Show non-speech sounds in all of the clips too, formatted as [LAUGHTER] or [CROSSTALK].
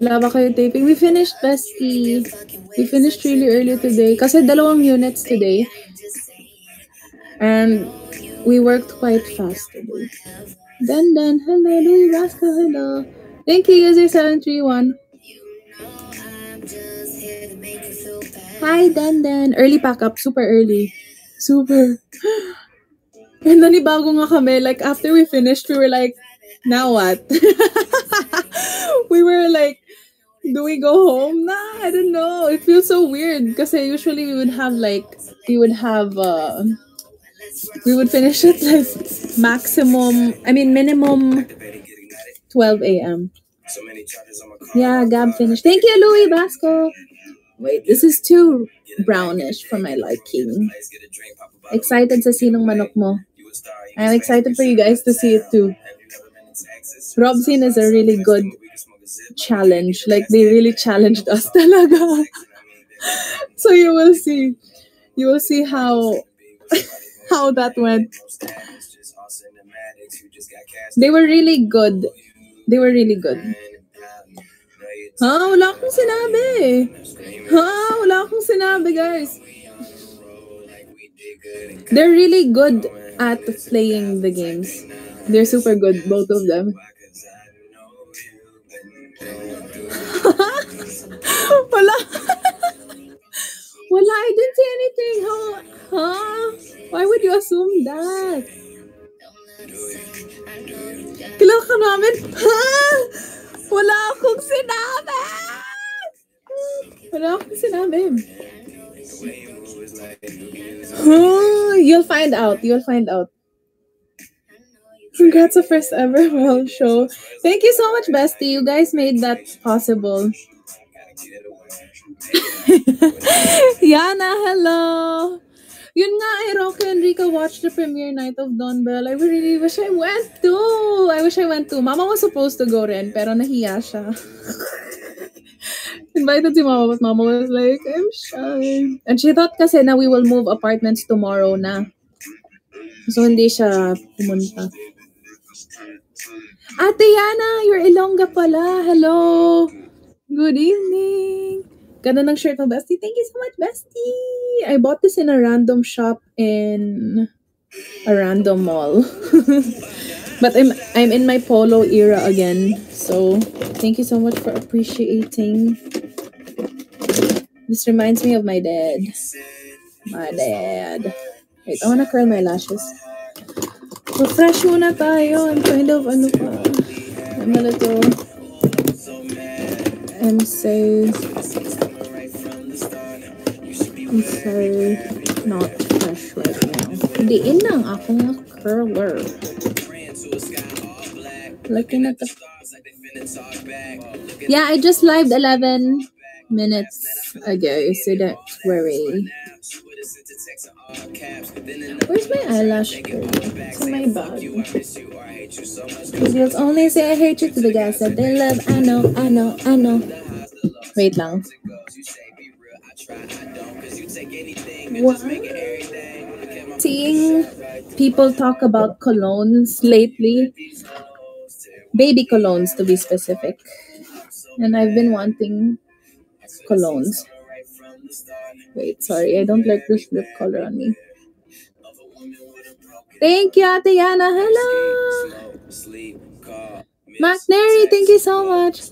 Wala kayo taping? We finished, bestie. We finished really early today. Kasi dalawang units today. And we worked quite fast today. Dan Dan, hello. Louis Vasco, hello. Thank you, user 731. Hi, Dan Dan. Early pack up. Super early. Super. [LAUGHS] And nanibago nga kami. Like, after we finished, we were like, now what? [LAUGHS] we were like, do we go home? Nah, I don't know. It feels so weird because usually we would have like, we would have, uh, we would finish at like maximum, I mean, minimum 12 a.m. Yeah, Gab finished. Thank you, Louis Basco. Wait, this is too brownish for my liking. Excited sa sinong manok mo. I'm excited for you guys to see it too. Robsin is a really good challenge. Like they really challenged us talaga. [LAUGHS] so you will see. You will see how [LAUGHS] how that went. They were really good. They were really good. Ha? Wala akong sinabi. Ha? Wala akong sinabi, guys. They're really good at playing the games. They're super good, [LAUGHS] both of them. [LAUGHS] Wala. Wala, I didn't say anything. Huh? Huh? Why would you assume that? Kilala ka namin? Ha? [LAUGHS] Wala akong sinabi! Wala akong sinabi. Huh? You'll find out. You'll find out. Congrats a first ever [LAUGHS] well show. Thank you so much, Bestie. You guys made that possible. [LAUGHS] Yana, hello. Yun nga, eh, Rocky and Rica watched the premiere night of Don Bell. I really wish I went to. I wish I went to. Mama was supposed to go rin, pero nahiya siya. [LAUGHS] Invited si Mama, but Mama was like, I'm shy. And she thought kasi na we will move apartments tomorrow na. So, hindi siya pumunta. Ate Yana, you're Ilongga pala. Hello. Good evening. Ganda ng shirt mo, Bestie. Thank you so much, Bestie. I bought this in a random shop in a random mall. [LAUGHS] but I'm I'm in my polo era again. So thank you so much for appreciating. This reminds me of my dad. My dad. Wait, I wanna curl my lashes. Refresh muna tayo. I'm kind of ano pa. I'm a little I'm so I'm so not fresh right now. Diin lang akong curler. Looking at the Yeah, I just lived 11 minutes ago, so don't worry. Where's my eyelash? It's in my bag. Girls only say I hate you to the guys that they love. I know, I know, I know. Wait lang. What? Seeing people talk about colognes lately, baby colognes to be specific, and I've been wanting colognes. Wait, sorry, I don't like this lip color on me. Thank you, Ate Hello. McNary, thank you so much.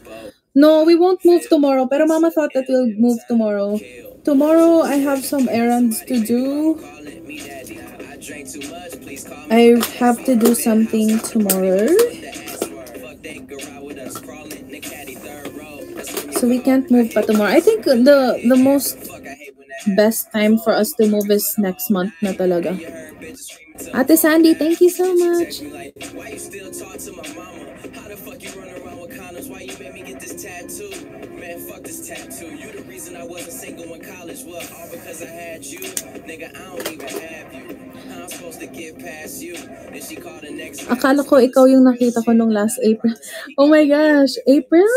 No, we won't move tomorrow. Pero Mama thought that we'll move tomorrow. Tomorrow, I have some errands to do. I have to do something tomorrow. So we can't move pa tomorrow. I think the the most best time for us to move is next month na talaga. Ate Sandy, thank you so much. Akala ko ikaw yung nakita ko nung last April. Oh my gosh, April?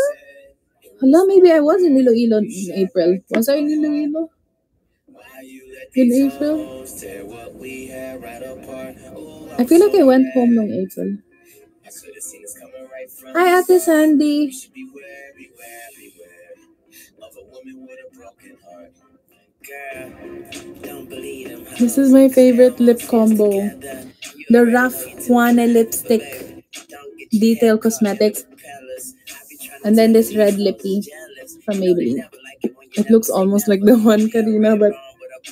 Hala, maybe I was in Iloilo in April. Was I in Iloilo? In April? I feel like I went home nung April. Hi, Ate Sandy. This is my favorite lip combo. The Raf Juana lipstick. Detail Cosmetics. And then this red lippy from Maybelline. It looks almost like the one Karina, but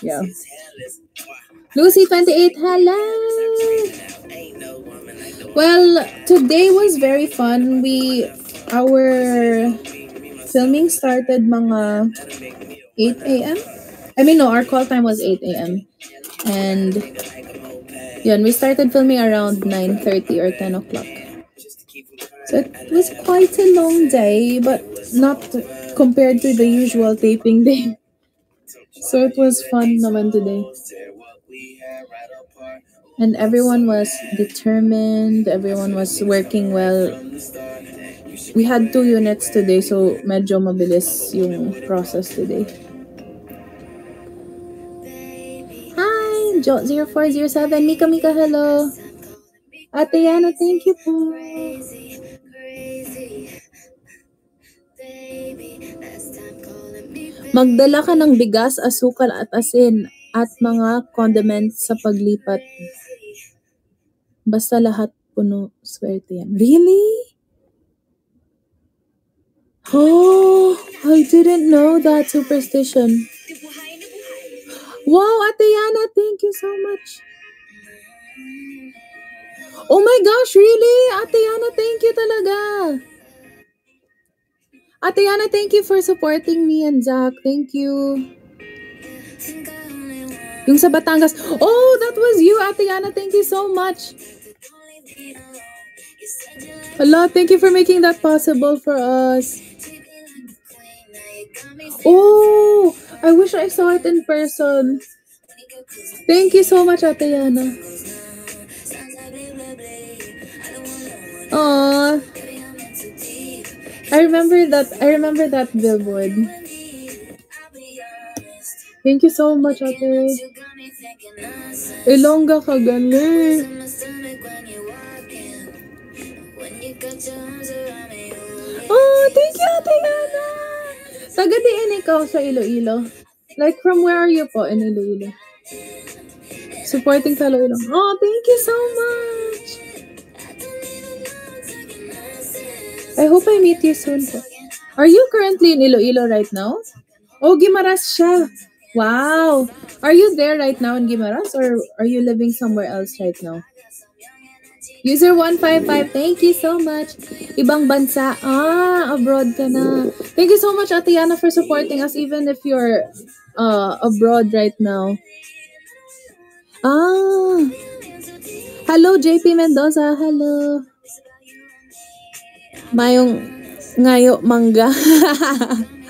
yeah. Lucy28, hello! Well, today was very fun. We, our filming started mga 8 a.m. I mean, no, our call time was 8 a.m. And yun, we started filming around 9.30 or 10 o'clock. So it was quite a long day, but not compared to the usual taping day. So it was fun naman today. And everyone was determined, everyone was working well. We had two units today, so medyo mabilis yung process today. Hi, Jo0407. Mika Mika, hello. Ate Yana, thank you po. Magdala ka ng bigas, asukal at asin at mga condiments sa paglipat. Basta lahat puno, swerte yan. Really? Oh, I didn't know that superstition. Wow, Ate Yana, thank you so much. Oh my gosh, really? Ate Yana, thank you talaga. Ate Yana, thank you for supporting me and Zach. Thank you. Yung sa Batangas. Oh, that was you, Ate Yana. Thank you so much. Hello, thank you for making that possible for us. Oh, I wish I saw it in person. Thank you so much, Ate Yana. Aww. I remember that. I remember that billboard. Thank you so much, Ate. Ilongga ka gali. Oh, thank you, Ate Yana. Taga diin ikaw sa Iloilo. Like, from where are you po in Iloilo? Supporting sa Iloilo. Oh, thank you so much. I hope I meet you soon. Are you currently in Iloilo right now? Oh, Gimaras siya. Wow. Are you there right now in Gimaras or are you living somewhere else right now? User 155, thank you so much. Ibang bansa. Ah, abroad ka na. Thank you so much, Atiana, for supporting us even if you're uh, abroad right now. Ah. Hello, JP Mendoza. Hello. Mayong ngayo mangga.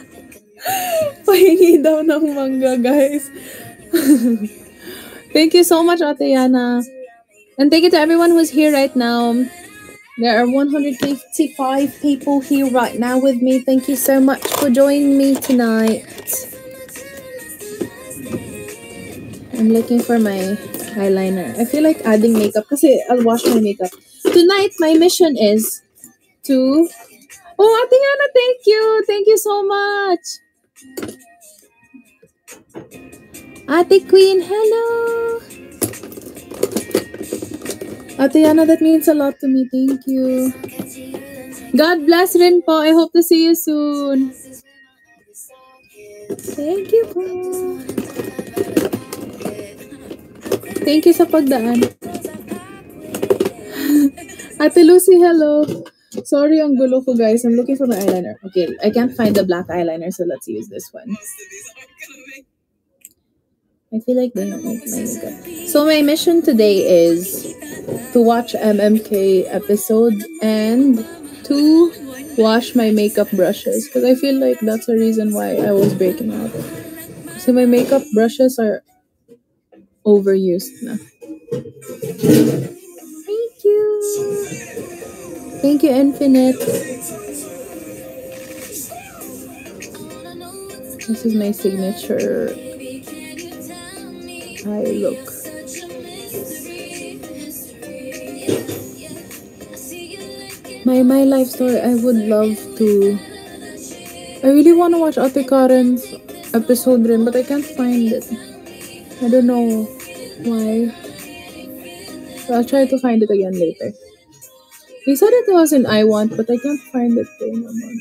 [LAUGHS] Pahingi daw ng mangga, guys. [LAUGHS] Thank you so much, Atiana. And thank you to everyone who's here right now. There are 155 people here right now with me. Thank you so much for joining me tonight. I'm looking for my eyeliner. I feel like adding makeup because I'll wash my makeup. Tonight, my mission is to... Oh, Ate Ana, thank you. Thank you so much. Ate Queen, hello. Ate Yana, that means a lot to me. Thank you. God bless rin po. I hope to see you soon. Thank you po. Thank you sa pagdaan. [LAUGHS] Ate Lucy, hello. Sorry ang gulo ko, guys. I'm looking for my eyeliner. Okay, I can't find the black eyeliner, so let's use this one. I feel like they don't make my makeup. So my mission today is to watch MMK episode and to wash my makeup brushes because I feel like that's the reason why I was breaking out. So my makeup brushes are overused na. Thank you. Thank you, Infinite. This is my signature eye look. My my life story. I would love to. I really want to watch Ate Karen's episode rin, but I can't find it. I don't know why. I'll try to find it again later. He said it was in iWant, but I can't find it there naman.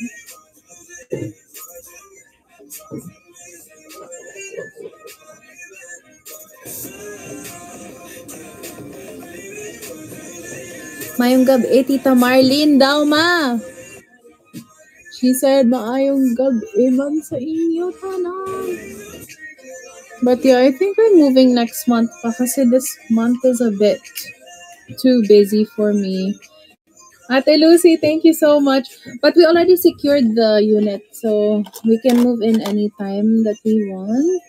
Mayong gabi, eh, Tita Marlene daw, ma. She said, maayong gabi eh, man sa inyo, tanan. But yeah, I think we're moving next month pa kasi this month is a bit too busy for me. Ate Lucy, thank you so much. But we already secured the unit, so we can move in anytime that we want.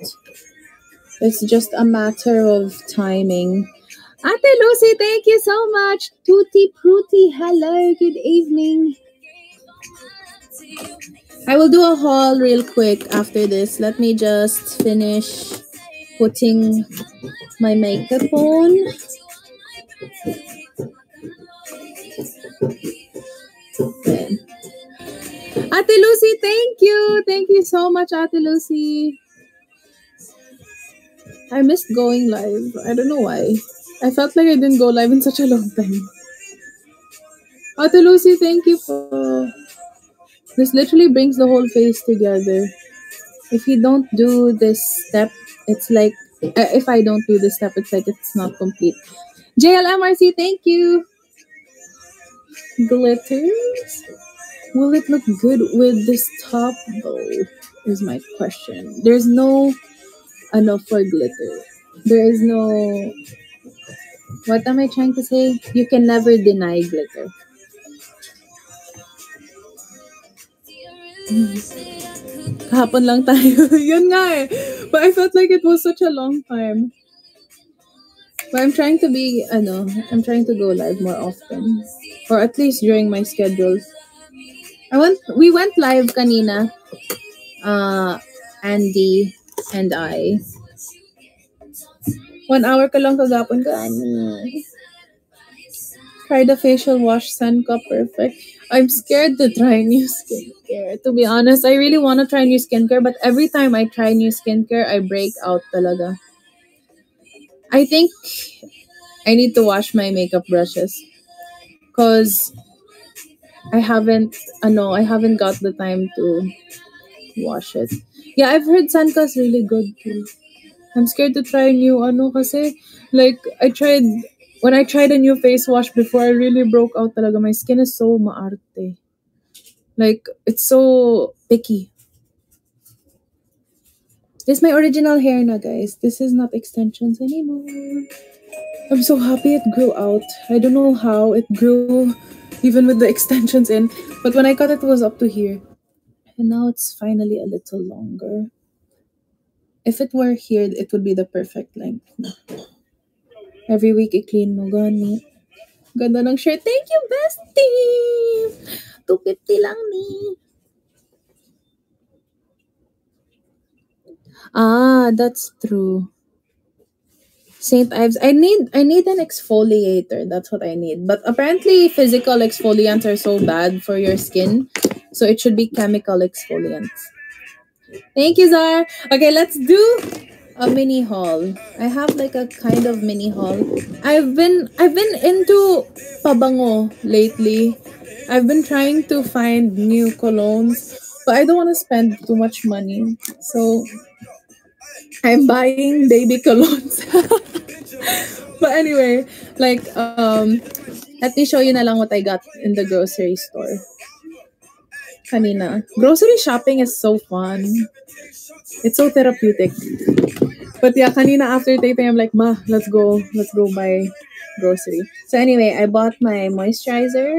It's just a matter of timing. Ate Lucy, thank you so much. Tutti Prutti, hello, good evening. I will do a haul real quick after this. Let me just finish putting my makeup on. Ate Lucy, thank you. Thank you so much, Ate Lucy. I missed going live. I don't know why. I felt like I didn't go live in such a long time. Ate Lucy, thank you for this literally brings the whole face together. If you don't do this step, it's like uh, if I don't do this step, it's like it's not complete. JLMRC, thank you. Glitters. Will it look good with this top though? Is my question. There's no enough for glitter. There is no. What am I trying to say? You can never deny glitter. Kahapon lang tayo. [LAUGHS] Yun nga eh. But I felt like it was such a long time. But I'm trying to be, ano, I'm trying to go live more often. Or at least during my schedules. I went, we went live kanina. Uh, Andy and I. One hour ka lang kagapon ka. Try the facial wash, Senka, perfect. I'm scared to try new skincare. To be honest, I really want to try new skincare, but every time I try new skincare, I break out talaga. I think I need to wash my makeup brushes because I haven't, uh, no, I haven't got the time to wash it. Yeah, I've heard Senka's really good too. I'm scared to try new ano kasi like I tried when I tried a new face wash before I really broke out talaga. My skin is so maarte. Like it's so picky. This is my original hair now, guys. This is not extensions anymore. I'm so happy it grew out. I don't know how it grew even with the extensions in. But when I cut it, it was up to here. And now it's finally a little longer. If it were here, it would be the perfect length. Every week, i-clean mo. Gani. Ganda ng shirt. Thank you, bestie! 250 lang ni. Ah, that's true. St. Ives. I need I need an exfoliator. That's what I need. But apparently physical exfoliants are so bad for your skin. So it should be chemical exfoliants. Thank you, Zar. Okay, let's do a mini haul. I have like a kind of mini haul. I've been I've been into pabango lately. I've been trying to find new colognes, but I don't want to spend too much money. So I'm buying baby colognes. [LAUGHS] but anyway, like um let me show you na lang what I got in the grocery store. Kanina. Grocery shopping is so fun. It's so therapeutic. But yeah, kanina after dating, I'm like, ma, let's go. Let's go buy grocery. So anyway, I bought my moisturizer.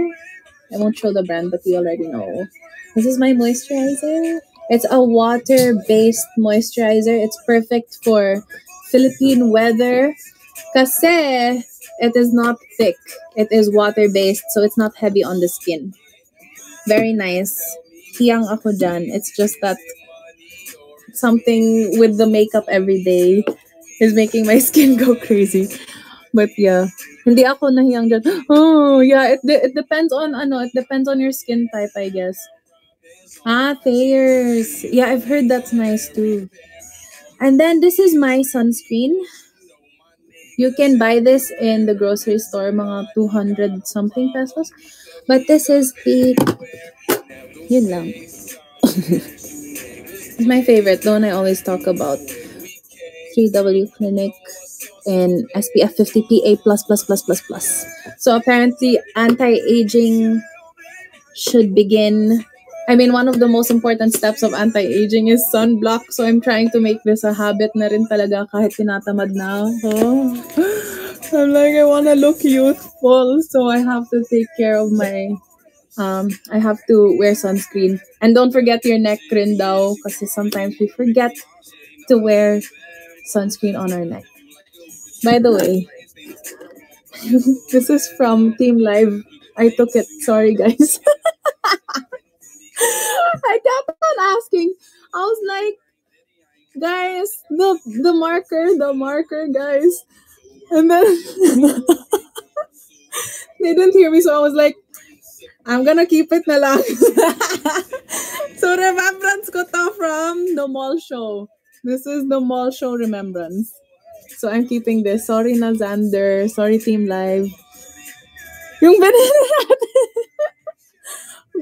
I won't show the brand, but you already know. This is my moisturizer. It's a water-based moisturizer. It's perfect for Philippine weather. Kasi it is not thick. It is water-based, so it's not heavy on the skin. Very nice. Hiyang ako dyan. It's just that something with the makeup every day is making my [LAUGHS] skin go crazy. But yeah, hindi ako nahiyang dyan. [GASPS] Oh, yeah, it, de- it depends on, ano, it depends on your skin type, I guess. Ah, Thayers. Yeah, I've heard that's nice too. And then this is my sunscreen. You can buy this in the grocery store, mga 200 something pesos. But this is the, yun lang. [LAUGHS] it's my favorite, the one I always talk about. 3W Clinic and SPF 50 PA. So apparently anti-aging should begin. I mean, one of the most important steps of anti-aging is sunblock. So I'm trying to make this a habit na rin talaga kahit tinatamad na ako. [GASPS] I'm like, I want to look youthful. So I have to take care of my, um, I have to wear sunscreen. And don't forget your neck rin daw kasi sometimes we forget to wear sunscreen on our neck. By the way, [LAUGHS] this is from Team Live. I took it. Sorry, guys. [LAUGHS] I kept on asking. I was like, guys, the the marker, the marker, guys. And then [LAUGHS] they didn't hear me, so I was like, I'm gonna keep it na lang. [LAUGHS] so remembrance ko to from the mall show. This is the mall show remembrance. So I'm keeping this. Sorry na. Sorry Team Live. Yung banana natin. [LAUGHS]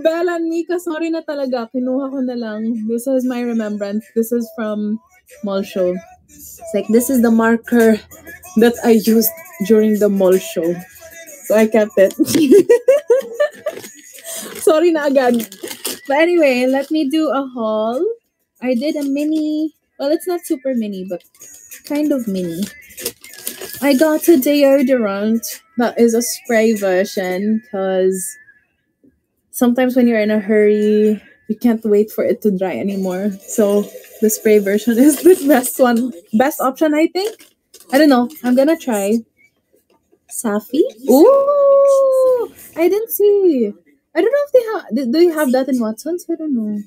Bella and Mika, sorry na talaga. Kinuha ko na lang. This is my remembrance. This is from mall show. It's like, this is the marker that I used during the mall show. So I kept it. [LAUGHS] sorry na agad. But anyway, let me do a haul. I did a mini, well, it's not super mini, but kind of mini. I got a deodorant that is a spray version because sometimes when you're in a hurry, you can't wait for it to dry anymore. So the spray version [LAUGHS] is the best one, best option, I think. I don't know. I'm gonna try. Safi. Ooh, I didn't see. I don't know if they have. Do they have that in Watson's? I don't know.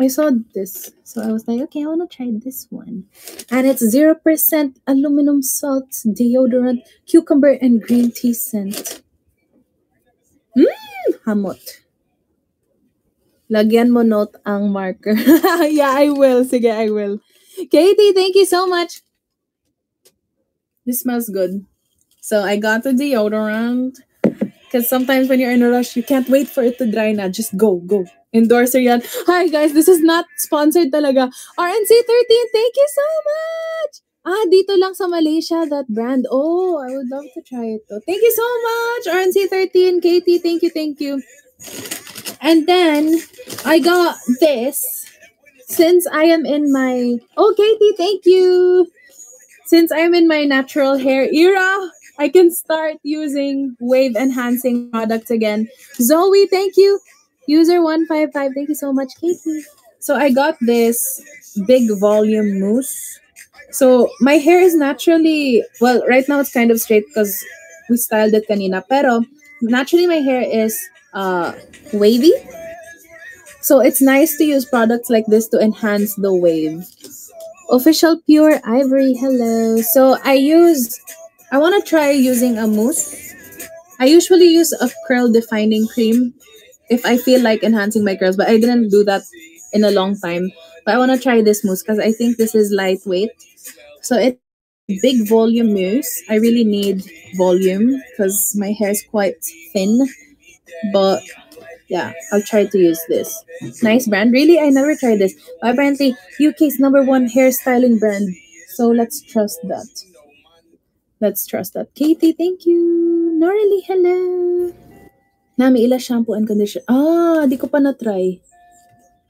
I saw this, so I was like, okay, I want to try this one. And it's 0% aluminum salt, deodorant, cucumber, and green tea scent. Mmm, hamot. Lagyan mo note ang marker. [LAUGHS] yeah, I will. Sige, I will. Katie, thank you so much. This smells good. So I got the deodorant. Because sometimes when you're in a rush, you can't wait for it to dry na. Just go, go. Endorser yan. Hi guys, this is not sponsored talaga. RNC13, thank you so much! Ah, dito lang sa Malaysia, that brand. Oh, I would love to try it though. Thank you so much, RNC13. Katie, thank you, thank you. And then, I got this. Since I am in my... Oh, Katie, thank you! Since I'm in my natural hair era, I can start using wave enhancing products again. Zoe, thank you. User 155, thank you so much, Katie. So I got this big volume mousse. So my hair is naturally, well, right now it's kind of straight because we styled it kanina. Pero naturally my hair is uh, wavy. So it's nice to use products like this to enhance the wave. Official Pure Ivory, hello. So I use, I want to try using a mousse. I usually use a curl defining cream if I feel like enhancing my curls, but I didn't do that in a long time. But I want to try this mousse because I think this is lightweight. So it's big volume mousse. I really need volume because my hair is quite thin. But yeah, I'll try to use this. Nice brand. Really, I never tried this. Apparently, UK's number one hairstyling brand. So let's trust that. Let's trust that. Katie, thank you. Norely, hello. Nami ila shampoo and conditioner. Ah, di ko pa na-try.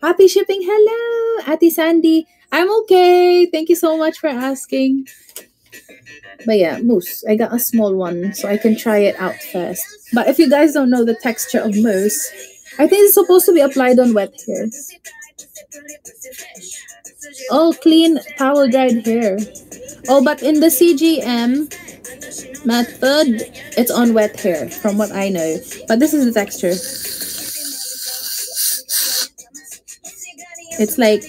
Happy shipping. Hello, Ate Sandy. I'm okay. Thank you so much for asking. But yeah, mousse. I got a small one, so I can try it out first. But if you guys don't know the texture of mousse, I think it's supposed to be applied on wet hair. Oh, clean towel dried hair. Oh, but in the CGM method, it's on wet hair, from what I know. But this is the texture. It's like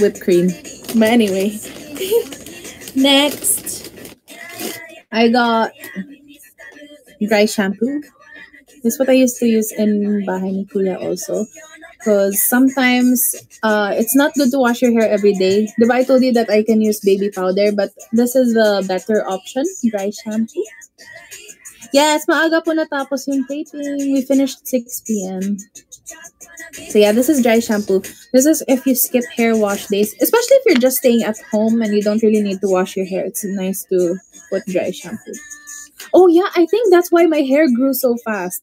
whipped cream. But anyway, [LAUGHS] next. I got dry shampoo. This is what I used to use in Bahay ni Kuya also. Because sometimes uh, it's not good to wash your hair every day. Diba I told you that I can use baby powder, but this is the better option, dry shampoo. Yes, maaga po natapos yung taping. We finished 6 p.m. So yeah, this is dry shampoo. This is if you skip hair wash days, especially if you're just staying at home and you don't really need to wash your hair. It's nice to put dry shampoo. Oh yeah, I think that's why my hair grew so fast.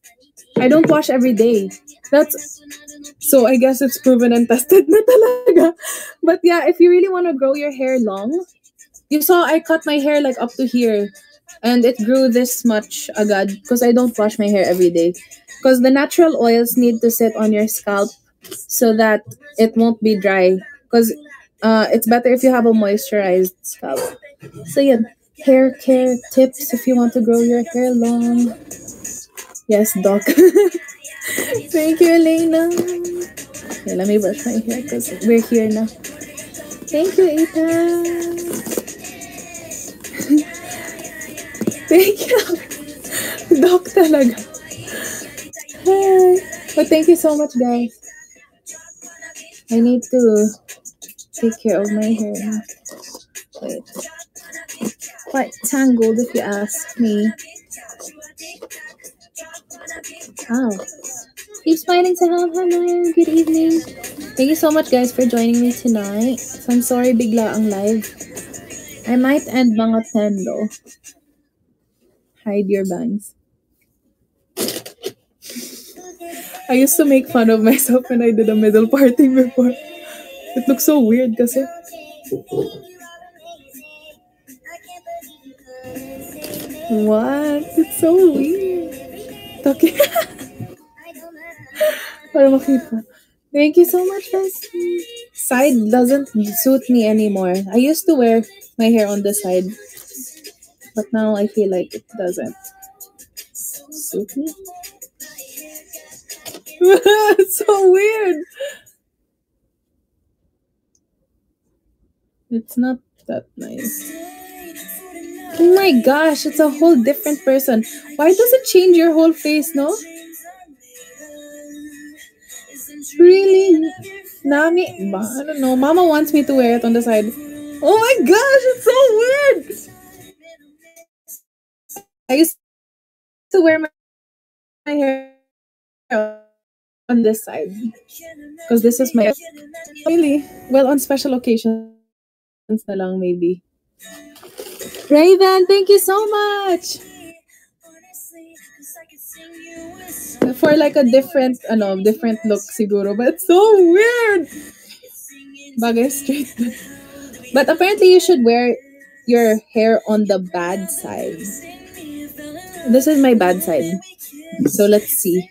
I don't wash every day. That's so I guess it's proven and tested na talaga. But yeah, if you really want to grow your hair long, you saw I cut my hair like up to here and it grew this much agad because I don't wash my hair every day. Because the natural oils need to sit on your scalp so that it won't be dry. Because uh, it's better if you have a moisturized scalp. So yeah, hair care tips if you want to grow your hair long. Yes, doc. [LAUGHS] Thank you, Elena. Okay, let me brush my hair because we're here now. Thank you, Ethan. Thank you. Doc talaga. But thank you so much, guys. I need to take care of my hair. Wait. Quite tangled if you ask me. Oh. Keep smiling to help. Hello. Good evening. Thank you so much, guys, for joining me tonight. I'm sorry bigla ang live. I might end mga 10 though. Hide your bangs. I used to make fun of myself when I did a middle parting before. It looks so weird kasi. What? It's so weird. Okay. [LAUGHS] Para makita. Thank you so much, guys. Side doesn't suit me anymore. I used to wear my hair on the side. But now I feel like it doesn't suit me. it's [LAUGHS] so weird. It's not that nice. Oh my gosh, it's a whole different person. Why does it change your whole face, no? Really? Nami, I don't know. Mama wants me to wear it on the side. Oh my gosh, it's so weird. I used to wear my, my hair on this side because this is my really well on special occasions na lang maybe. Raven, thank you so much. For like a different, ano, different look siguro, but it's so weird. Bagay straight. But apparently you should wear your hair on the bad side. This is my bad side. So let's see.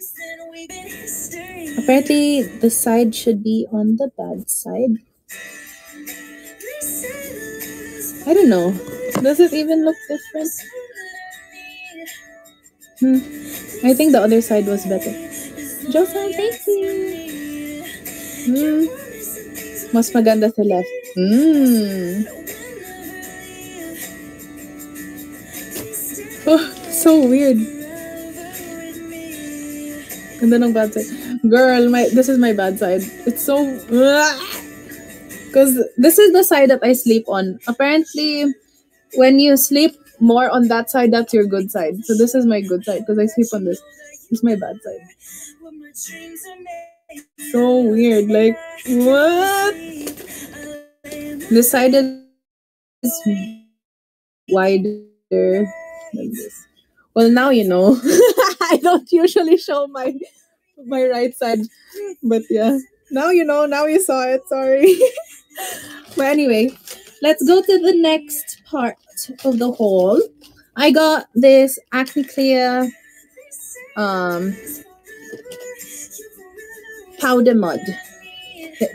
Apparently the side should be on the bad side. I don't know. Does it even look different? Hmm. I think the other side was better. Josan, thank you. Hmm. Mas maganda sa left. Hmm. Oh, [LAUGHS] [LAUGHS] so weird. Ganda ng bad side. Girl, my this is my bad side. It's so because this is the side that I sleep on. Apparently, when you sleep more on that side, that's your good side. So this is my good side because I sleep on this. This is my bad side. So weird. Like what? This side is wider like this. Well, now you know. [LAUGHS] I don't usually show my my right side, but yeah. Now you know. Now you saw it. Sorry. [LAUGHS] but anyway, let's go to the next part of the haul. I got this Acne Clear um powder mud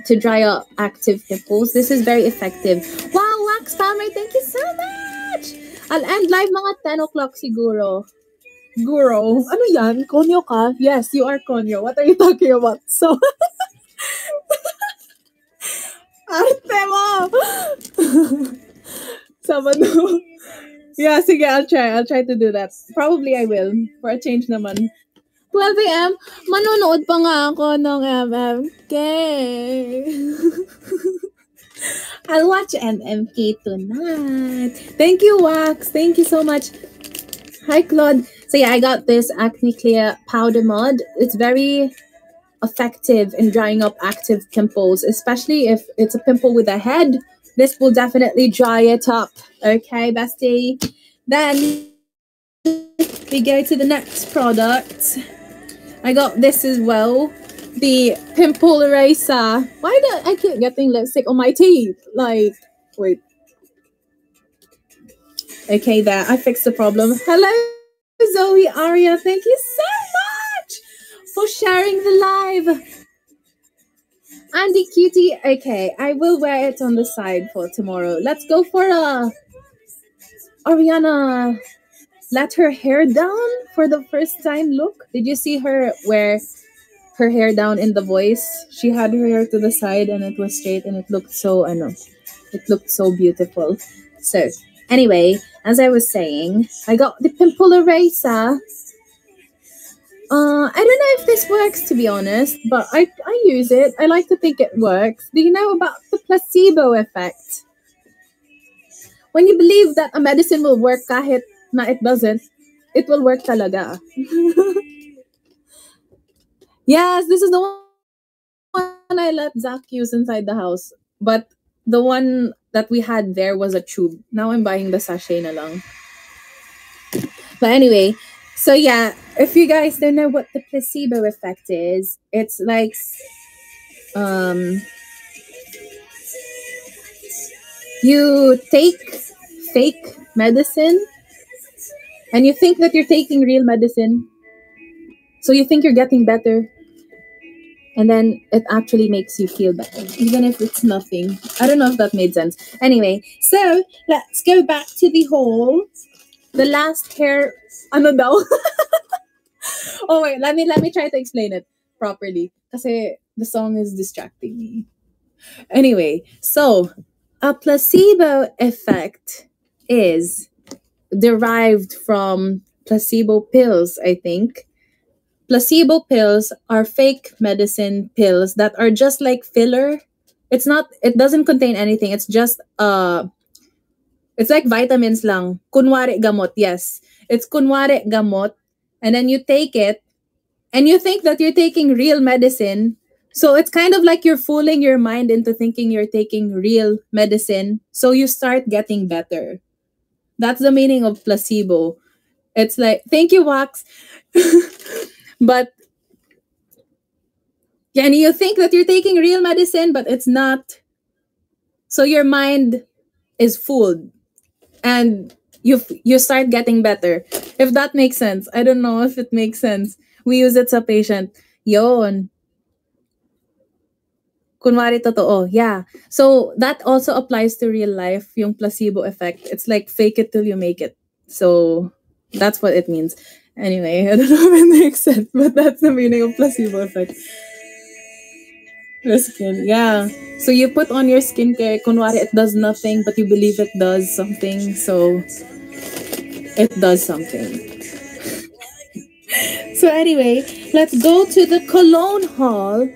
to dry up active pimples. This is very effective. Wow, Wax Palmer, thank you so much! I'll end live mga 10 o'clock siguro. Guro. Ano yan? Konyo ka? Yes, you are konyo. What are you talking about? So, [LAUGHS] arte mo! [LAUGHS] Sabado. Yeah, sige, I'll try. I'll try to do that. Probably I will. For a change naman. 12 a.m. Manonood pa nga ako ng MMK. [LAUGHS] I'll watch MMK tonight. Thank you, Wax. Thank you so much. Hi, Claude. So yeah, I got this Acne Clear Powder Mud. It's very effective in drying up active pimples, especially if it's a pimple with a head this will definitely dry it up. Okay, bestie. Then we go to the next product. I got this as well. The pimple eraser. Why do I keep getting lipstick on my teeth? Like, wait. Okay, there. I fixed the problem. Hello, Zoe Aria. Thank you so much for sharing the live. Andy Cutie, okay, I will wear it on the side for tomorrow. Let's go for a Ariana let her hair down for the first time look. Did you see her wear her hair down in the voice? She had her hair to the side and it was straight and it looked so I know. It looked so beautiful. So anyway, as I was saying, I got the pimple eraser uh, I don't know if this works to be honest, but I, I use it. I like to think it works. Do you know about the placebo effect? When you believe that a medicine will work kahit na it doesn't, it will work talaga. [LAUGHS] yes, this is the one I let Zach use inside the house. But the one that we had there was a tube. Now I'm buying the sachet na lang. But anyway, so yeah, if you guys don't know what the placebo effect is, it's like um you take fake medicine and you think that you're taking real medicine. So you think you're getting better. And then it actually makes you feel better, even if it's nothing. I don't know if that made sense. Anyway, so let's go back to the haul. The last hair ano daw? oh wait, let me let me try to explain it properly. Kasi the song is distracting me. Anyway, so a placebo effect is derived from placebo pills, I think. Placebo pills are fake medicine pills that are just like filler. It's not it doesn't contain anything. It's just uh it's like vitamins lang. Kunwari gamot, yes. It's kunwari gamot, and then you take it, and you think that you're taking real medicine. So it's kind of like you're fooling your mind into thinking you're taking real medicine. So you start getting better. That's the meaning of placebo. It's like, thank you, Wax. [LAUGHS] but and you think that you're taking real medicine, but it's not. So your mind is fooled. And you you start getting better. If that makes sense. I don't know if it makes sense. We use it sa patient. Yon. Kunwari totoo. Yeah. So that also applies to real life, yung placebo effect. It's like fake it till you make it. So that's what it means. Anyway, [LAUGHS] I don't know if it makes sense, but that's the meaning of placebo effect. Your skin, yeah. So you put on your skincare, kunwari it does nothing, but you believe it does something, so it does something. [LAUGHS] so anyway, let's go to the cologne haul.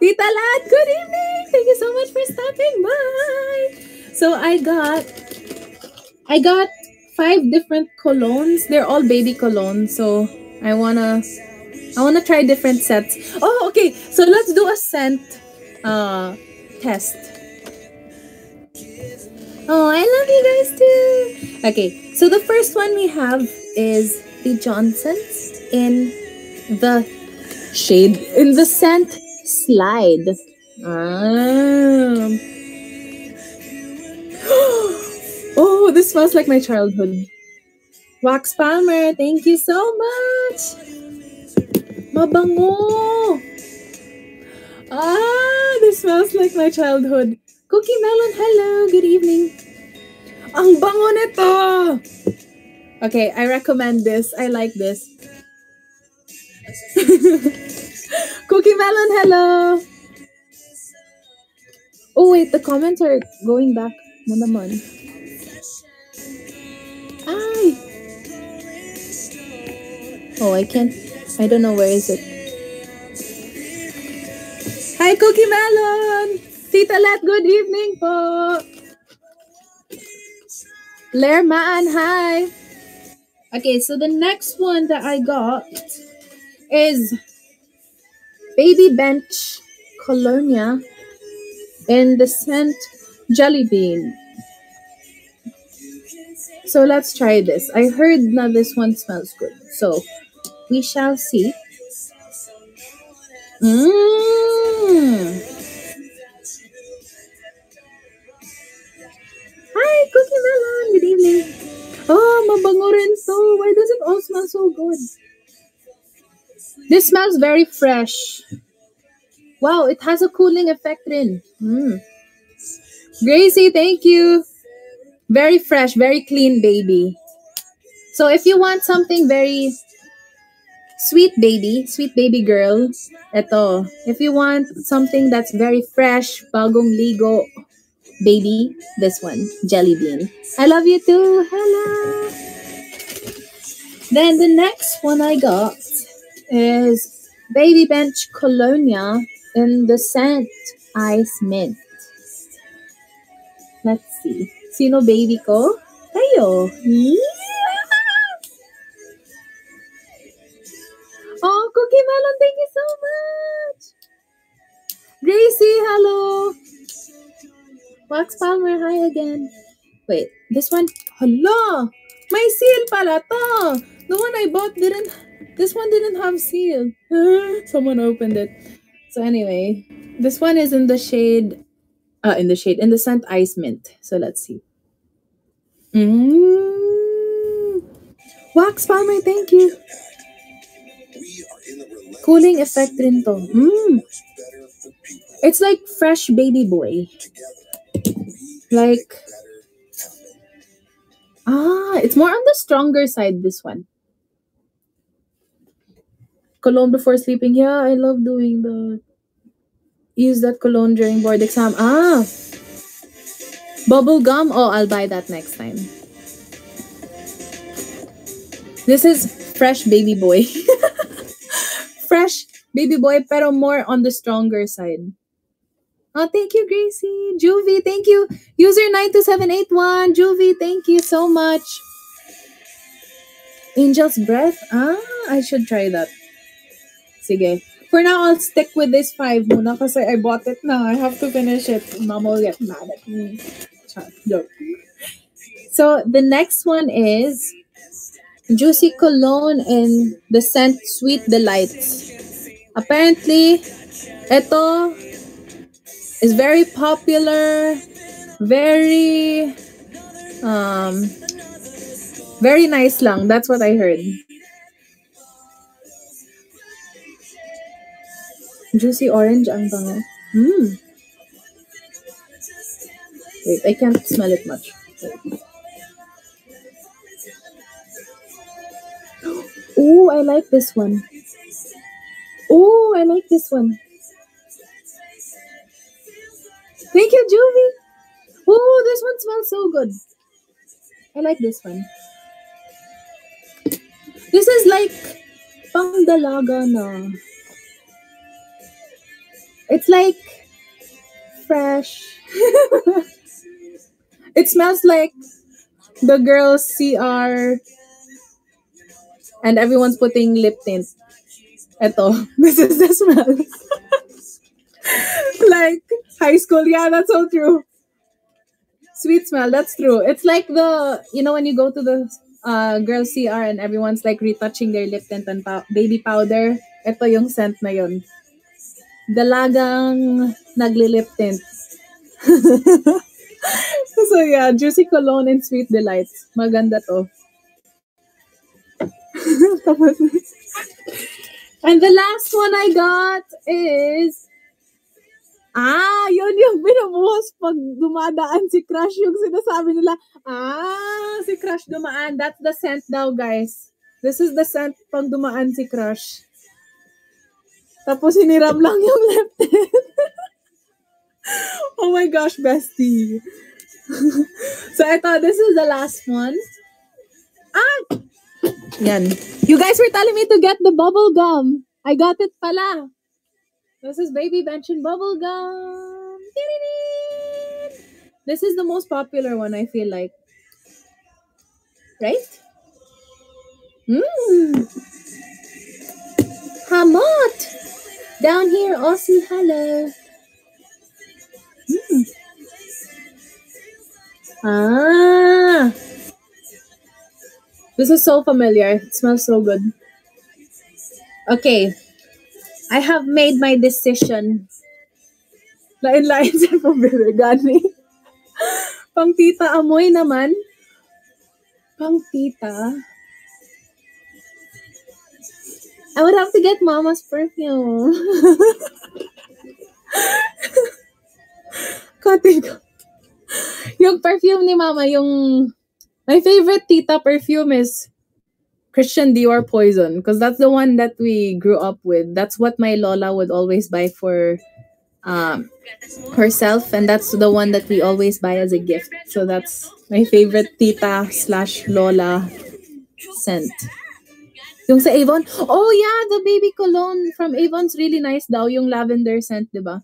Tita Lad, good evening! Thank you so much for stopping by. So I got, I got five different colognes. They're all baby colognes, so I wanna, I wanna try different sets. Oh, okay. So let's do a scent uh, test. Oh, I love you guys too. Okay, so the first one we have is the Johnsons in the shade, in the scent slide. Um. [GASPS] Oh, this smells like my childhood. Wax Palmer, thank you so much. Mabango. Ah, this smells like my childhood. Cookie Melon, hello, good evening. Ang bango nito! Okay, I recommend this. I like this. [LAUGHS] Cookie Melon, hello! Oh wait, the comments are going back na naman. Hi! Oh, I can't. I don't know where is it. Hi, Cookie Melon! Tita Lat, good evening po! Blair Maan, hi! Okay, so the next one that I got is Baby Bench Colonia in the scent Jelly Bean. So let's try this. I heard now this one smells good. So we shall see. Mmm. Hi, Cookie Melon. Good evening. Oh, mabango rin to. Why does it all smell so good? This smells very fresh. Wow, it has a cooling effect rin. Mm. Gracie, thank you. Very fresh, very clean baby. So if you want something very sweet baby, sweet baby girl, eto. If you want something that's very fresh, bagong ligo baby, this one, Jelly Bean. I love you too. Hello. Then the next one I got is Baby Bench Colonia in the scent Ice Mint. Let's see. Sino baby ko? Kayo. Oh, Cookie Melon, thank you so much. Gracie, hello. Wax Palmer, hi again. Wait, this one, hello. My seal pala to. The one I bought didn't, this one didn't have seal. [LAUGHS] Someone opened it. So anyway, this one is in the shade, uh, in the shade, in the scent Ice Mint. So let's see. Mm. Wax Palmer, thank you. Cooling effect rin to. Mm. It's like fresh baby boy. Like, ah, it's more on the stronger side, this one. Cologne before sleeping. Yeah, I love doing the use that cologne during board exam. Ah, bubble gum. Oh, I'll buy that next time. This is fresh baby boy. [LAUGHS] fresh baby boy, pero more on the stronger side. Oh, thank you, Gracie. Juvie, thank you. User 92781. Juvie, thank you so much. Angel's Breath? Ah, I should try that. Sige. For now, I'll stick with this five muna kasi I bought it now. I have to finish it. Mama will get mad at me. Joke. So, the next one is Juicy Cologne in the scent Sweet Delights. Apparently, ito is very popular, very um very nice lang. That's what I heard. Juicy orange ang bango. Hmm. Wait, I can't smell it much. Oh, I like this one. Oh, I like this one. Thank you, Juvie. Oh, this one smells so good. I like this one. This is like pangdalaga na. It's like fresh. [LAUGHS] it smells like the girls CR and everyone's putting lip tint. Eto, [LAUGHS] this is the smell. [LAUGHS] like high school. Yeah, that's so true. Sweet smell. That's true. It's like the you know when you go to the uh, girl CR and everyone's like retouching their lip tint and pow- baby powder. Ito yung scent na yun. Dalagang nagli-lip tint. [LAUGHS] so yeah, Juicy Cologne and Sweet Delights. Maganda to. [LAUGHS] and the last one I got is Ah, yun yung binabuhos pag dumadaan si Crush. Yung sinasabi nila, ah, si Crush dumaan. That's the scent daw, guys. This is the scent pag dumaan si Crush. Tapos hiniram lang yung left [LAUGHS] oh my gosh, bestie. So I thought this is the last one. Ah! Yan. You guys were telling me to get the bubble gum. I got it pala. This is Baby Bench and bubble gum. This is the most popular one, I feel like. Right? Mmm. Hamot. Down here, Aussie, hello. Mm. Ah. This is so familiar. It smells so good. Okay. I have made my decision. Lain-lain [LAUGHS] sa pabebe, gani. Pang tita amoy naman. Pang tita. I would have to get mama's perfume. [LAUGHS] Ko. [LAUGHS] Yung perfume ni mama, yung... My favorite tita perfume is Christian Dior Poison because that's the one that we grew up with. That's what my Lola would always buy for um, herself, and that's the one that we always buy as a gift. So that's my favorite tita slash Lola scent. Yung sa Avon, oh yeah, the baby cologne from Avon's really nice daw, yung lavender scent, di ba?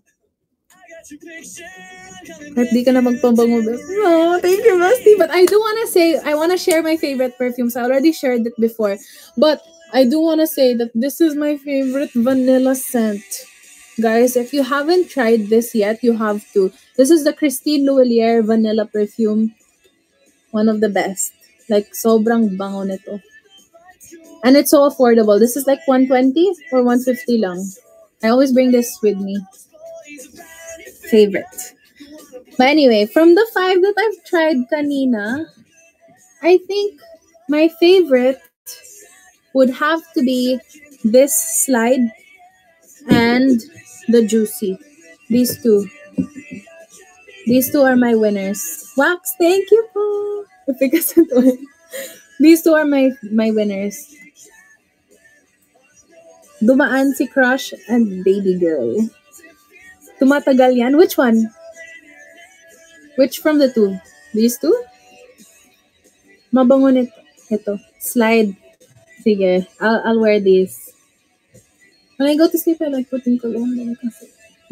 Kahit di ka na magpabango. Oh, thank you, Basti. But I do want to say, I want to share my favorite perfumes. I already shared it before. But I do want to say that this is my favorite vanilla scent. Guys, if you haven't tried this yet, you have to. This is the Christine Louelier vanilla perfume. One of the best. Like, sobrang bango nito. And it's so affordable. This is like 120 or 150 lang. I always bring this with me. Favorite. But anyway, from the five that I've tried kanina, I think my favorite would have to be this slide and the juicy. These two. These two are my winners. Wax, thank you These two are my my winners. Dumaan si Crush and Baby Girl. Tumatagal yan. Which one? Which from the two? These two? Mabango nito. Ito. Slide. Sige. I'll, I'll wear these. When I go to sleep, I like putting cologne.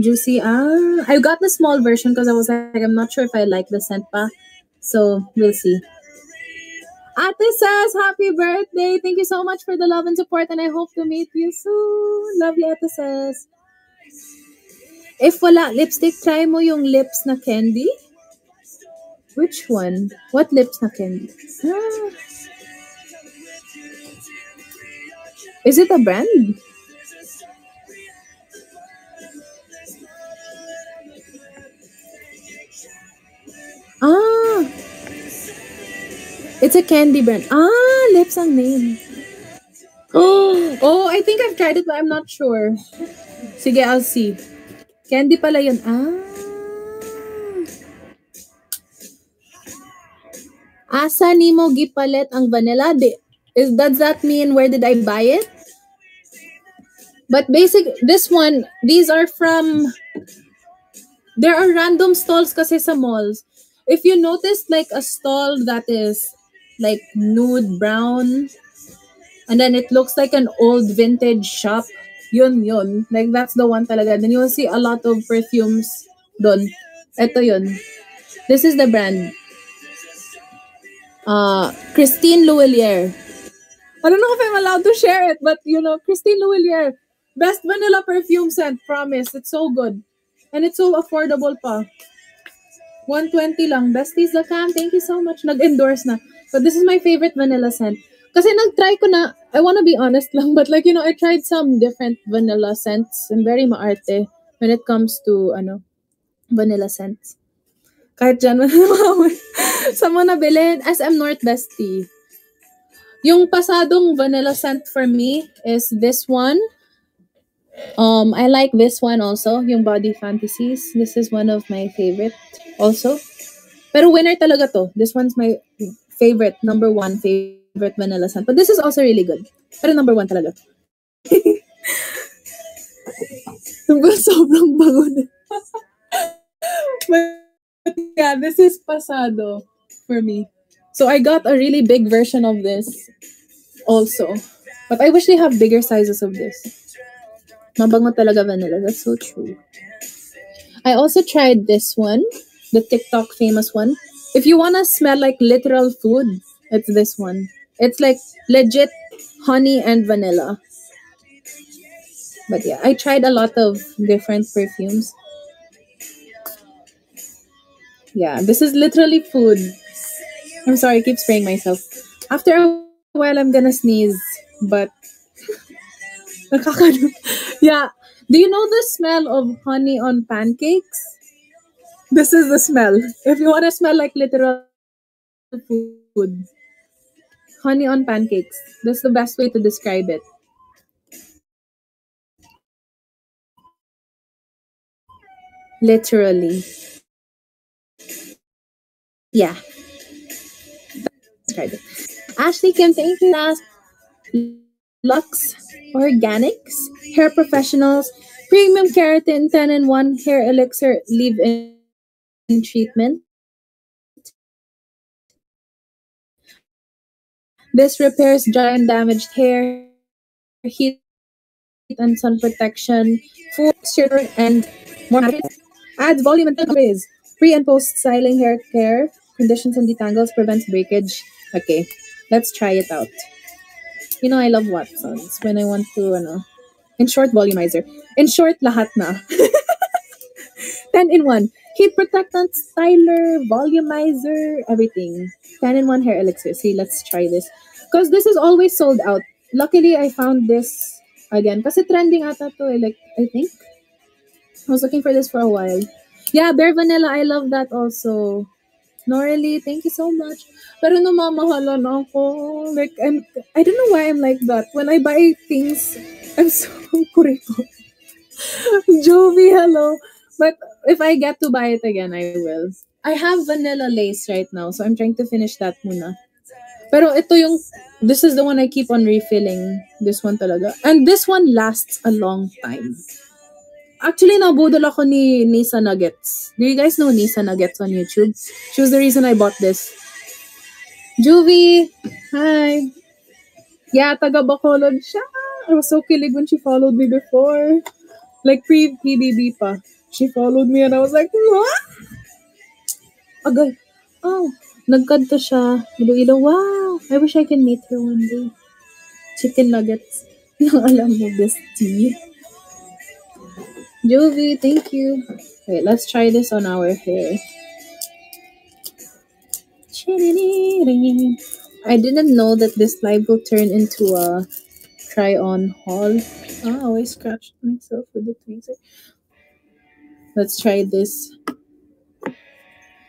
Juicy. Ah, I got the small version because I was like, I'm not sure if I like the scent pa. So, we'll see. Ate says, happy birthday. Thank you so much for the love and support and I hope to meet you soon. Love you, Ate says. If wala lipstick, try mo yung lips na candy. Which one? What lips na candy? Is it a brand? Ah. It's a candy brand. Ah, lips ang name. Oh, [GASPS] oh, I think I've tried it, but I'm not sure. Sige, I'll see. Candy pala yun. Ah. Asa ni mo gipalit ang vanilla? Is does that mean where did I buy it? But basic, this one, these are from, there are random stalls kasi sa malls. If you notice like a stall that is like nude brown, and then it looks like an old vintage shop, yun yun. Like that's the one talaga. Then you'll see a lot of perfumes dun. Ito yun. This is the brand. Uh, Christine Louelier. I don't know if I'm allowed to share it, but you know, Christine Louelier. Best vanilla perfume scent, promise. It's so good. And it's so affordable pa. 120 lang. Besties cam, thank you so much. Nag-endorse na. But this is my favorite vanilla scent. Kasi nag-try ko na, I wanna be honest lang, [LAUGHS] but like, you know, I tried some different vanilla scents. I'm very maarte when it comes to, ano, vanilla scents. Kahit dyan, [LAUGHS] sa mo nabili, SM North Bestie. Yung pasadong vanilla scent for me is this one. Um, I like this one also, yung Body Fantasies. This is one of my favorite also. Pero winner talaga to. This one's my favorite, number one favorite vanilla scent. But this is also really good. Pero number one talaga. [LAUGHS] Sobrang bango na. [LAUGHS] But [LAUGHS] yeah, this is pasado for me. So I got a really big version of this also. But I wish they have bigger sizes of this. Mabango talaga vanilla. That's so true. I also tried this one, the TikTok famous one. If you want to smell like literal food, it's this one. It's like legit honey and vanilla. But yeah, I tried a lot of different perfumes. Yeah, this is literally food. I'm sorry, I keep spraying myself. After a while, I'm gonna sneeze, but [LAUGHS] yeah. Do you know the smell of honey on pancakes? This is the smell. If you want to smell like literal food, honey on pancakes. That's the best way to describe it. Literally. Yeah. Ashley Kim, thank you. Lux Organics, Hair Professionals, Premium Keratin 10 in 1 Hair Elixir Leave In Treatment. This repairs dry and damaged hair, heat and sun protection, full moisture, and more adds volume and coverage. Pre and post styling hair care, conditions and detangles, prevents breakage. Okay, let's try it out. You know, I love Watsons when I want to, ano, in short, volumizer. In short, lahat na. [LAUGHS] 10 in 1. Heat protectant, styler, volumizer, everything. 10 in 1 hair elixir. See, let's try this. Because this is always sold out. Luckily, I found this again. Kasi trending ata to, eh, like, I think. I was looking for this for a while. Yeah, Bare Vanilla, I love that also. Norely, thank you so much. Pero namamahalan ako. Like, I'm, I don't know why I'm like that. When I buy things, I'm so [LAUGHS] kurito. Jovi, hello. But if I get to buy it again, I will. I have vanilla lace right now, so I'm trying to finish that muna. Pero ito yung, this is the one I keep on refilling. This one talaga. And this one lasts a long time. Actually, nabudol ako ni Nisa Nuggets. Do you guys know Nisa Nuggets on YouTube? She was the reason I bought this. Juvie! Hi! Yeah, taga Bacolod siya. I was so kilig when she followed me before. Like pre-PBB pa. She followed me and I was like, what? Agay. Oh, nagkadto siya. Wow! I wish I can meet her one day. Chicken nuggets. [LAUGHS] Alam mo, bestie. Jovi, thank you. Wait, let's try this on our hair. I didn't know that this live will turn into a try on haul. Oh, I scratched myself with the tweezer. Let's try this.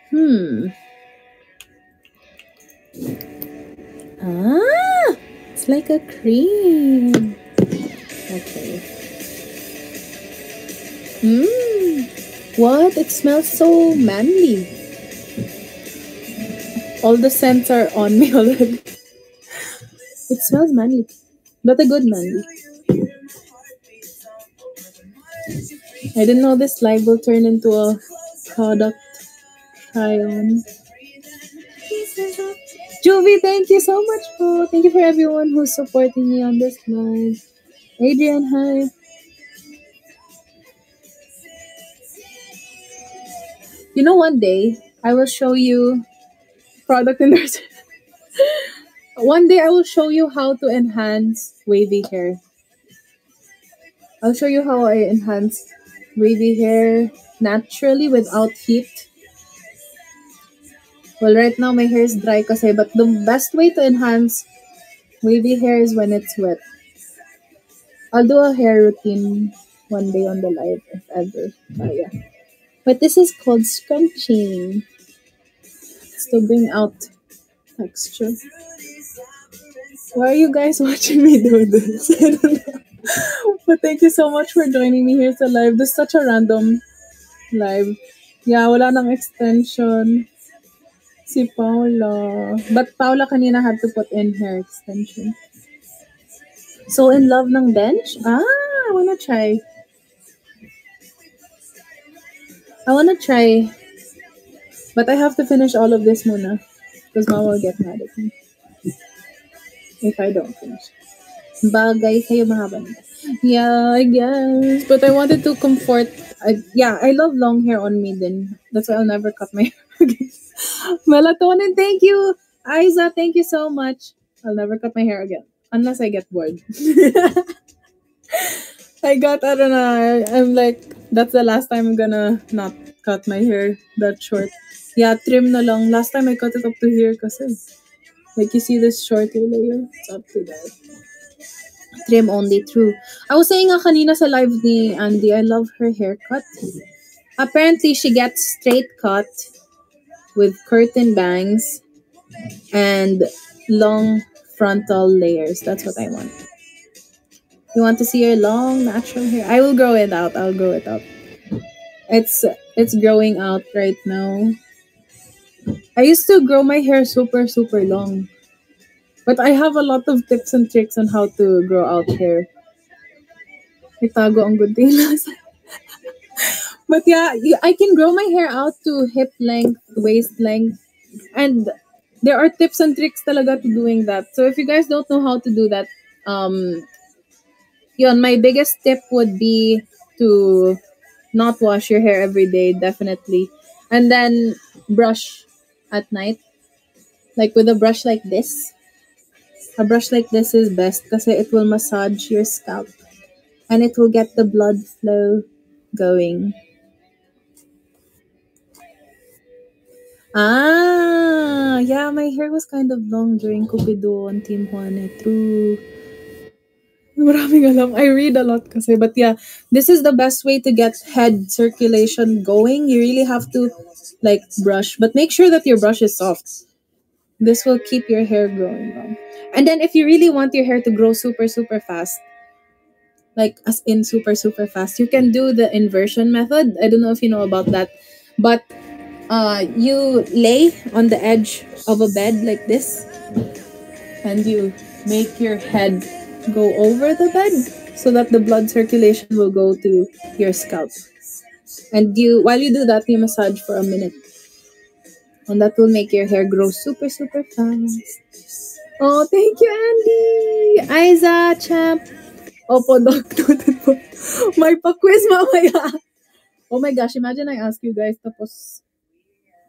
Hmm. Ah, it's like a cream. What? It smells so manly. All the scents are on me [LAUGHS] already. It smells manly. But a good manly. I didn't know this live will turn into a product try on. Juvie, thank you so much for thank you for everyone who's supporting me on this live. Adrian, hi. You know, one day I will show you product endorsement. [LAUGHS] one day I will show you how to enhance wavy hair. I'll show you how I enhance wavy hair naturally without heat. Well, right now my hair is dry kasi, but the best way to enhance wavy hair is when it's wet. I'll do a hair routine one day on the live if ever. Oh, yeah. But this is called scrunching. To bring out texture. Why are you guys [LAUGHS] watching me do this? [LAUGHS] I don't know. But thank you so much for joining me here sa live. This is such a random live. Yeah, wala nang extension. Si Paula. But Paula kanina had to put in her extension. So in love ng bench? Ah, I wanna try. I wanna try, but I have to finish all of this muna because mom will get mad at me if I don't finish. Bagay kayo mahaba. Yeah, I guess. But I wanted to comfort. I, yeah, I love long hair on me then. That's why I'll never cut my [LAUGHS] hair again. Melatonin, thank you. Isa, thank you so much. I'll never cut my hair again. Unless I get bored. [LAUGHS] I got, I don't know, I'm like, that's the last time I'm gonna not cut my hair that short. Yeah, trim na lang. Last time I cut it up to here kasi. Like you see this short layer? It's up to that. Trim only, true. I was saying nga kanina sa live ni Andy, I love her haircut. Apparently, she gets straight cut with curtain bangs and long frontal layers. That's what I want. You want to see your long natural hair? I will grow it out. I'll grow it out. It's it's growing out right now. I used to grow my hair super super long. But I have a lot of tips and tricks on how to grow out hair. Itago ang good thing [LAUGHS] But yeah, I can grow my hair out to hip length, waist length. And there are tips and tricks talaga to doing that. So if you guys don't know how to do that, um, yun, my biggest tip would be to not wash your hair every day, definitely. And then brush at night. Like with a brush like this. A brush like this is best because it will massage your scalp and it will get the blood flow going. Ah, yeah, my hair was kind of long during Cupido on Team Juane. True. [LAUGHS] Maraming alam. I read a lot kasi. But yeah, this is the best way to get head circulation going. You really have to like brush. But make sure that your brush is soft. This will keep your hair growing long. And then if you really want your hair to grow super, super fast, like as in super, super fast, you can do the inversion method. I don't know if you know about that. But uh, you lay on the edge of a bed like this and you make your head go over the bed so that the blood circulation will go to your scalp. And you while you do that, you massage for a minute. And that will make your hair grow super, super fast. Oh, thank you, Andy! Aiza, champ! Opo, doc, [LAUGHS] noted po. Pa-quiz mamaya. Oh my gosh, imagine I ask you guys, tapos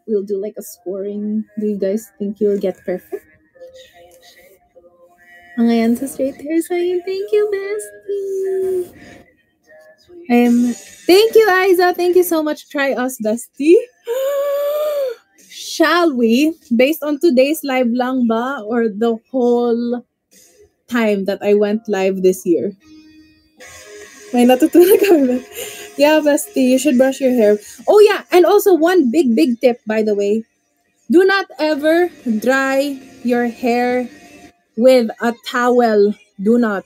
we'll do like a scoring. Do you guys think you'll get perfect? Ayan sa straight hair sa'yo. Thank you, bestie. Um, thank you, Aiza. Thank you so much. Try us, bestie. [GASPS] Shall we? Based on today's live lang ba? Or the whole time that I went live this year? May natutunan kami? [LAUGHS] Yeah, bestie, you should brush your hair. Oh yeah, and also one big, big tip, by the way. Do not ever dry your hair with a towel. Do not.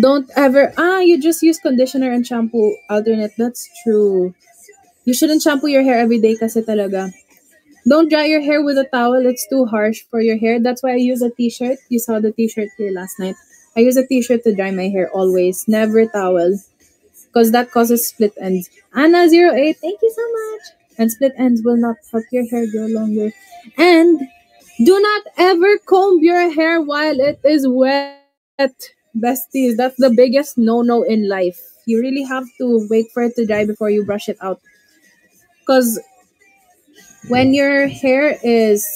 Don't ever, ah, you just use conditioner and shampoo alternate. That's true. You shouldn't shampoo your hair every day kasi talaga. Don't dry your hair with a towel. It's too harsh for your hair. That's why I use a t-shirt. You saw the t-shirt here last night. I use a t-shirt to dry my hair always. Never towel. Because that causes split ends. Anna08, thank you so much. And split ends will not help your hair grow longer. And do not ever comb your hair while it is wet, besties. That's the biggest no no in life. You really have to wait for it to dry before you brush it out. Because when your hair is,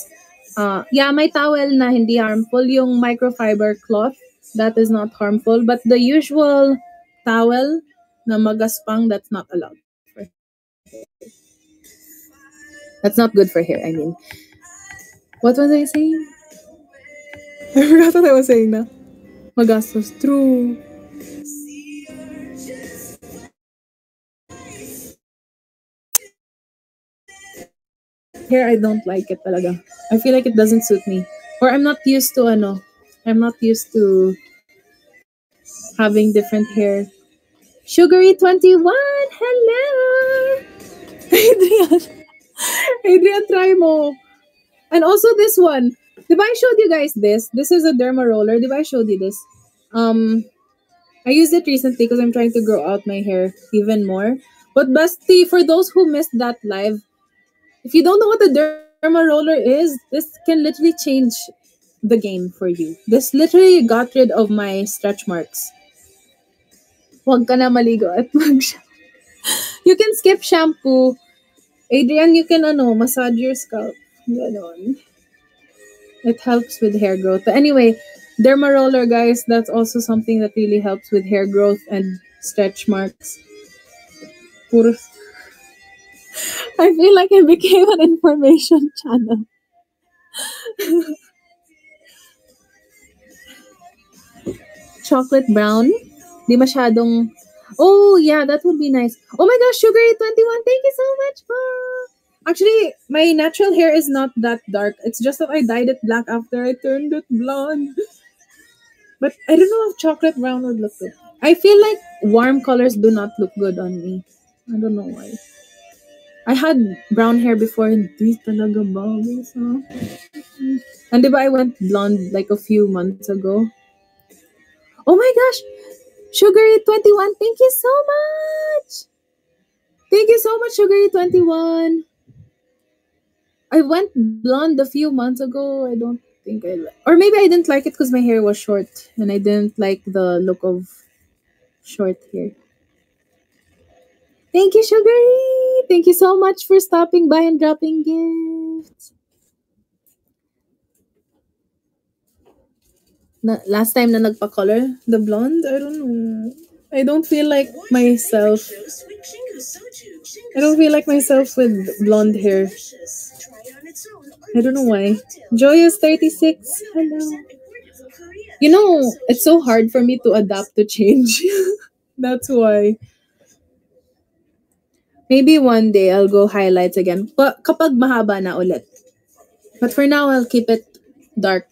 uh, yeah, my towel na hindi harmful, yung microfiber cloth, that is not harmful. But the usual towel na magaspang, that's not allowed. That's not good for hair, I mean. What was I saying? [LAUGHS] I forgot what I was saying na. Magastos. True. Hair, I don't like it talaga. I feel like it doesn't suit me. Or I'm not used to ano. I'm not used to having different hair. Sugary21, hello! [LAUGHS] Adrian. Adrian, try. And also this one. Did I showed you guys this? This is a derma roller. Did I showed you this? Um, I used it recently because I'm trying to grow out my hair even more. But Basti, for those who missed that live, if you don't know what a derma roller is, this can literally change the game for you. This literally got rid of my stretch marks. Na [LAUGHS] You can skip shampoo. Adrian, you can ano, massage your scalp. Ganon. It helps with hair growth. But anyway, derma roller, guys, that's also something that really helps with hair growth and stretch marks. Puro [LAUGHS] I feel like I became an information [LAUGHS] channel. Chocolate brown. Di masyadong... Oh, yeah, that would be nice. Oh my gosh, Sugary21, thank you so much, pa! Actually, my natural hair is not that dark. It's just that I dyed it black after I turned it blonde. But I don't know if chocolate brown would look good. I feel like warm colors do not look good on me. I don't know why. I had brown hair before these talaga bagay sa And diba I went blonde like a few months ago? Oh my gosh! Sugary21, thank you so much! Thank you so much, Sugary21. I went blonde a few months ago. I don't think I or maybe I didn't like it because my hair was short and I didn't like the look of short hair. Thank you, Sugary. Thank you so much for stopping by and dropping gifts. Na, last time na nagpa-color, the blonde, I don't know. I don't feel like myself. I don't feel like myself with blonde hair. I don't know why. Joyous 36. Hello. You know, it's so hard for me to adapt to change. [LAUGHS] That's why. Maybe one day I'll go highlights again. But kapag mahaba na ulit. But for now, I'll keep it dark.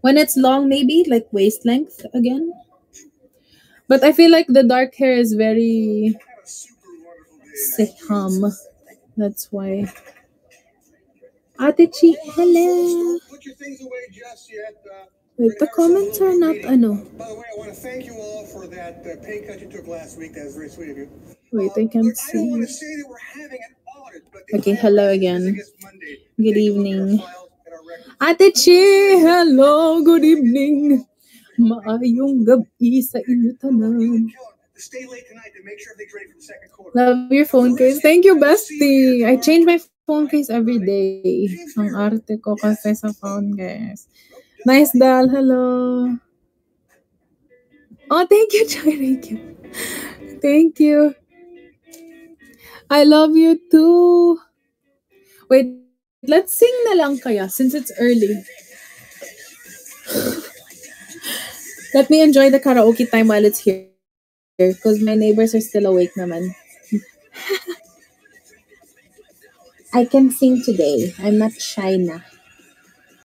When it's long, maybe like waist length again. But I feel like the dark hair is very Seham. That's why. Ate Chi, hello. Put your things away just yet. Uh, Wait, the comments are not ano. by the way, I want to thank you all for that uh, pay cut you took last week. That was very sweet of you. Wait, I Uh, can't look, I don't want see. to say that we're having an audit, but Okay, hello again. Good Take a look at our evening. Files and our. Ate Chi, hello, good evening. Maayong gabi sa inyo tanan. kill it. To stay late tonight to make sure everything's ready for the second quarter. Love your phone case. Thank you, bestie. I change my phone case every day. Ang arte ko kasi sa phone case. Nice doll. Hello. Oh, thank you, [LAUGHS] Joy. Thank you. Thank you. I love you too. Wait, let's sing na lang kaya since it's early. Let me enjoy the karaoke time while it's here because my neighbors are still awake naman. [LAUGHS] I can sing today. I'm not shy na.